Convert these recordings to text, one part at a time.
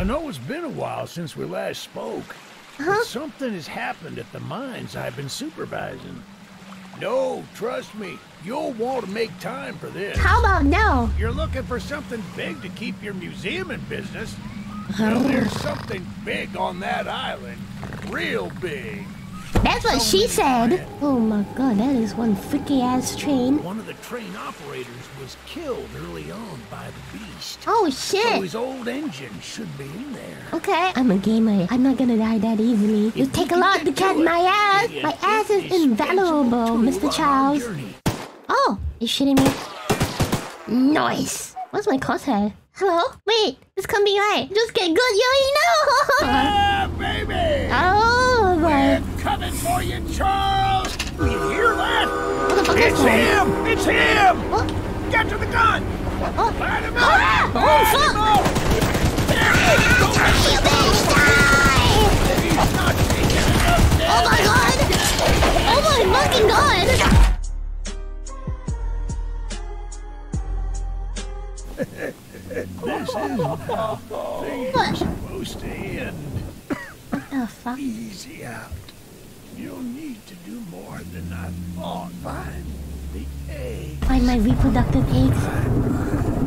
I know it's been a while since we last spoke. Huh? Something has happened at the mines I've been supervising. No, trust me, you'll want to make time for this. How about now? You're looking for something big to keep your museum in business. Well, there's something big on that island. Real big. That's what she said. Oh my god, that is one freaky ass train. One of the train operators was killed early on by the beast. Oh So shit. his old engine should be in there. Okay. I'm a gamer. I'm not gonna die that easily. You If take a lot to catch my ass. My ass is invaluable, Mr. Charles. journey. Oh, you shitting me? Nice. What's my crosshair? Hello? Wait, this can be right. Just get good, you know. Ah, baby! oh We're my. Coming for you, Charles! Do you hear that? What the fuck is It's him! It's him! Get to the gun! Oh. Light him up! Ah! Oh, fuck! him up! There! Don't do more than Find the egg. Find my reproductive eggs.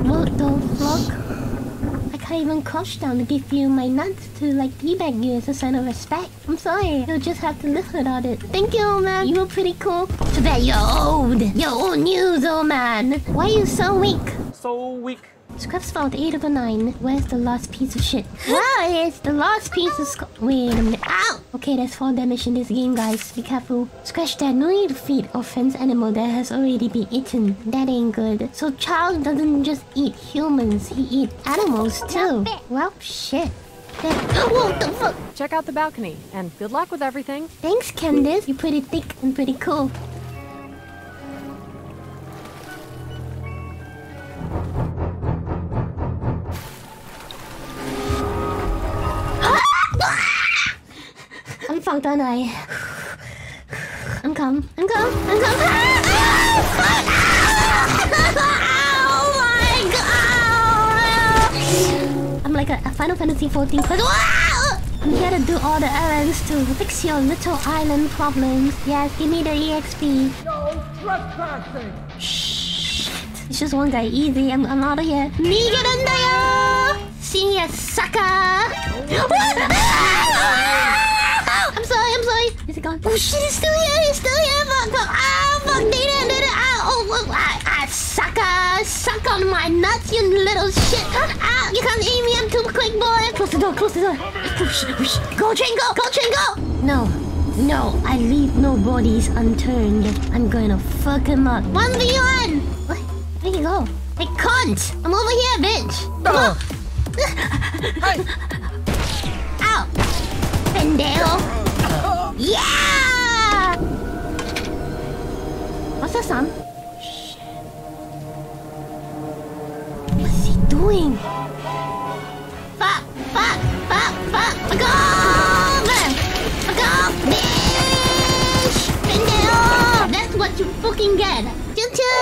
Look, don't look. I can't even crouch down to give you my nuts to like teabag you as a sign of respect. I'm sorry. You'll just have to live without it. Thank you, old man. You were pretty cool. Too bad you're old. You're old news, old man. Why are you so weak? So weak. Scraps found 8 over 9. Where's the last piece of shit? Where is the last piece of sc- Wait a minute. Ow! Okay, there's 4 damage in this game, guys. Be careful. Scratch that. No need to feed or fence animal that has already been eaten. That ain't good. So Charles doesn't just eat humans. He eat animals too. Well, shit. What the fuck? Check out the balcony, and good luck with everything. Thanks, Candice. You're pretty thick and pretty cool. I'm aren't I? I'm come. I'm come. I'm come. Ah! Ah! Oh! I'm like a, a Final Fantasy 14 person. I'm here to do all the errands to fix your little island problems. Yes, give me the EXP. No trespassing! Shit. It's just one guy. Easy. I'm, I'm out of here. See ya, sucker! I'm sorry, I'm sorry. Is it gone? Oh shit, it's still here, it's still here. Fuck, fuck. Ah, fuck, did it, did it. Ah, oh, oh, ah, ah, sucker. Suck on my nuts, you little shit. Ah, you can't eat me, I'm too quick, boy. Close the door, close the door. Go, train, go, go, train, go. No. No, I leave no bodies unturned. I'm gonna fuck him up. 1v1! What? Where'd you go? Hey, cunt! I'm over here, bitch! Come on! Ow! Pendejo! Yeah! What's sound? Shit. What's he doing? Fuck! Fuck! Fuck! Fuck! Fuck off! Fuck off, bitch! That's what you fucking get! Choo choo!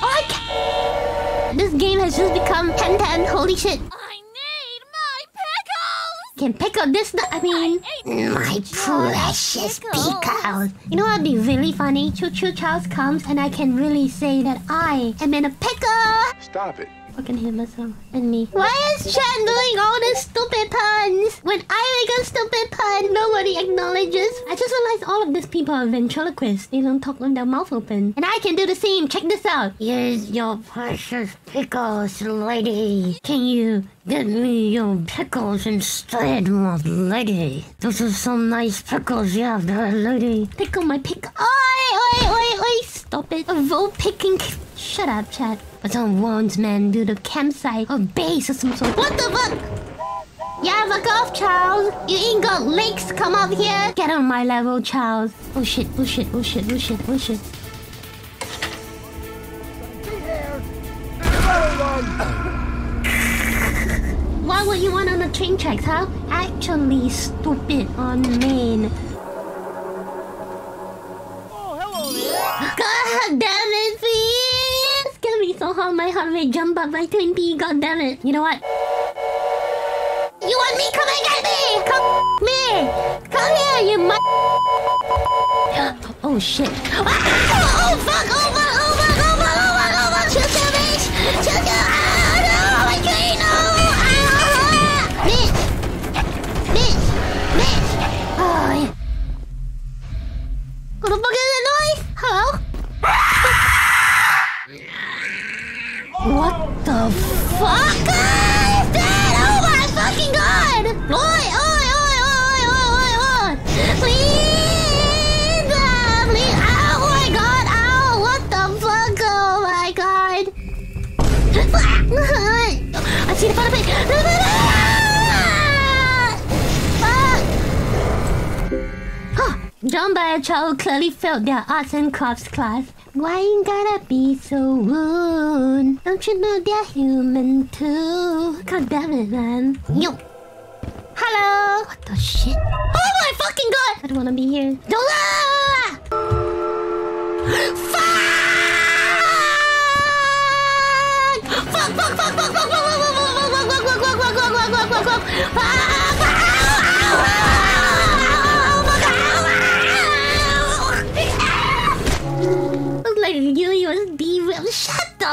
Oh, This game has just become 10-10. Holy shit! I need my pickles! Can pickle this? I mean, my precious pickle. You know what'd be really funny? Choo Choo Charles comes and I can really say that I am in a pickle. Stop it. Fucking hit myself and me. Why is Chat doing all these stupid puns? When I make a stupid pun, nobody acknowledges. I just realized all of these people are ventriloquists. They don't talk with their mouth open. And I can do the same. Check this out. Here's your precious pickles, lady. Can you get me your pickles instead, my lady? Those are some nice pickles you have there, lady. Pickle my pick. Oi, oi, oi, oi. Stop it. A vote picking. Shut up, chat. But some wands man build a campsite or base or some sort. What the fuck? Yeah, fuck off, Charles. You ain't got legs come up here. Get on my level, Charles. Oh shit, oh shit, oh shit, oh shit, oh shit. Why would you want on the train tracks, huh? Actually, stupid on main. Be so my heart rate jump up by 20, god damn it. You know what? You want me? Come and get me! Come me! Come here, you mu- Oh shit. Ah! Oh fuck! Oh fuck! Oh fuck! Oh fuck! Oh fuck! Oh fuck! Shoot your bitch! Shoot Drawn by a child who clearly failed their arts and crafts class. Why you gotta be so rude? Don't you know they're human too? God damn it, man. Yo. Hello. What the shit? Oh my fucking god! I don't wanna be here. Don't. Ah! Fuck! Fuck! Fuck! Fuck! Fuck! Fuck! Fuck! Fuck! Fuck! Fuck! Fuck! Fuck! Fuck! Fuck! Fuck! Fuck! Fuck! Fuck!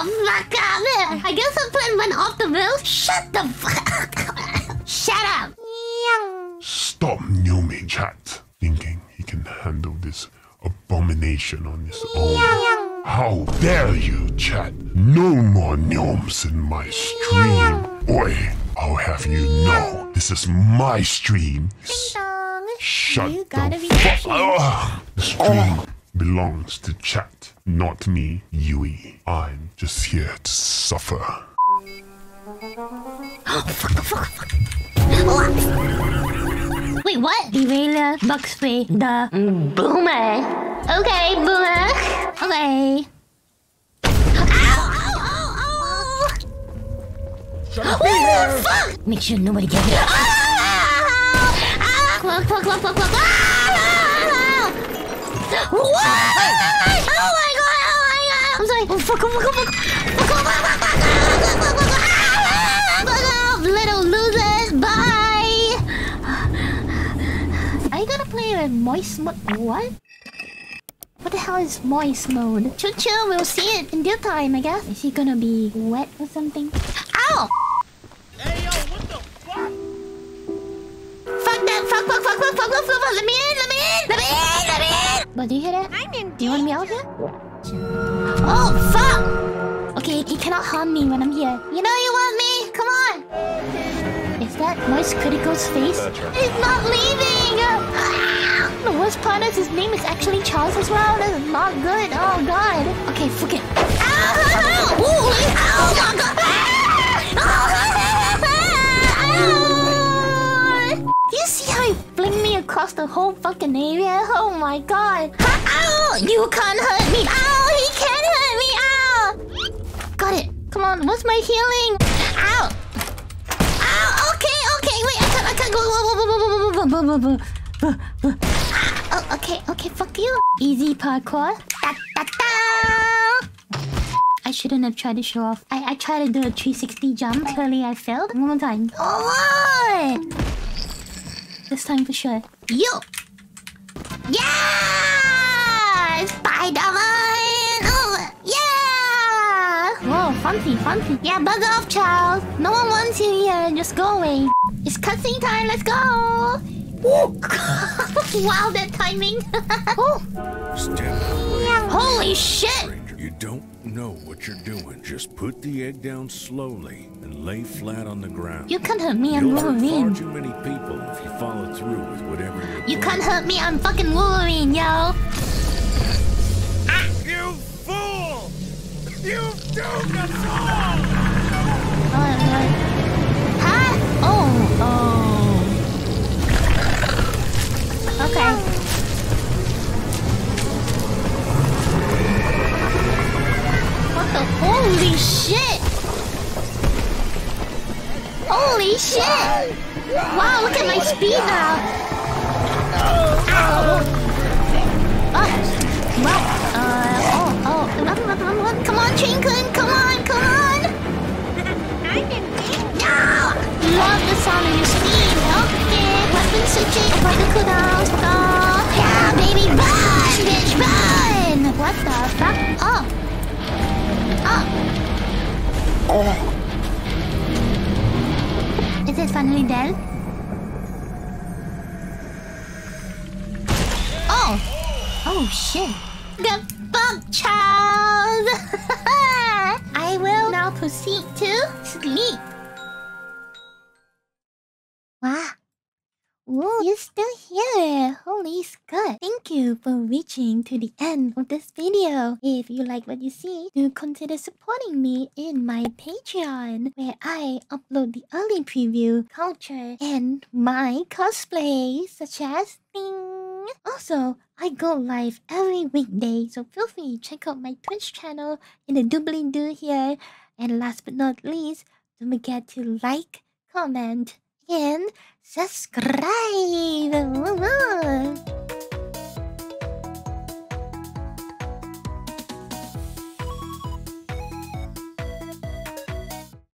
The fuck up. I guess the plan went off the rails. Shut the fuck up. Shut up. Stop Numi chat, thinking he can handle this abomination on his own. How dare you, chat? No more gnomes in my stream. Oi, I'll have you know, this is my stream. Shut You the gotta be fuck up. The stream belongs to chat, not me, Yui. I'm just here to suffer. Oh, fuck, fuck. Wait, what? Derailer, box spray, the boomer. Okay, boomer. Okay. Fuck? Make sure nobody gets it. Ah! Ah! What? Oh my god, oh my god. I'm sorry. Oh, fuck, oh, fuck, oh, fuck. Fuck, oh, fuck, fuck, fuck, fuck, fuck, fuck, fuck. Fuck off, little losers. Bye. Are you gonna play with moist mode? What? What the hell is moist mode? Choo choo, we'll see it in due time, I guess. Is he gonna be wet or something? Ow! Hey, yo, what the fuck? Fuck that! Fuck, fuck, fuck, fuck, fuck, fuck, fuck, fuck! Let me in! Let me in! Let me in! Let me in! But do you hear that? I'm in Do you want me out here? Oh, fuck! Okay, he cannot harm me when I'm here. You know you want me? Come on! Is that Moist Critical's face? He's not leaving! Ah! The worst part is his name is actually Charles as well. This is not good. Oh, God. Okay, fuck it. Ow! Ooh, oh, my God! Ah! Across the whole fucking area? Oh my god. Ow! You can't hurt me. Ow! He can't hurt me. Ow! Got it. Come on. What's my healing? Ow! Ow! Okay, okay. Wait, I can't, I can't go. Oh, okay, okay. Fuck you. Easy parkour. Da, da, da. I shouldn't have tried to show off. I, I tried to do a 360 jump. Clearly, I failed. One more time. Oh? Time for sure. Yo! Yeah! Spider-Man! Oh, yeah! Whoa, fancy, fancy. Yeah, bug off, child. No one wants you here. Just go away. It's cutscene time. Let's go! wow, that timing. oh, holy shit! Stranger. You don't know what you're doing. Just put the egg down slowly and lay flat on the ground. You can't hurt me, I'm You'll hurt far Wolverine. too many people if you follow through with whatever you're You can't planning. hurt me, I'm fucking Wolverine, yo! Ah, you fool! You doomed us all! The Yeah, baby, burn, bitch, burn. What the fuck? Oh. Oh. Is it finally dead? Oh. Oh shit. Get fucked, child. I will now proceed to sleep. Wow. Ooh, you're still here. Holy Scott. Thank you for reaching to the end of this video. If you like what you see, do consider supporting me in my Patreon, where I upload the early preview, culture, and my cosplay, such as Ding. Also, I go live every weekday, so feel free to check out my Twitch channel in the doobly doo here. And last but not least, don't forget to like, comment, and subscribe.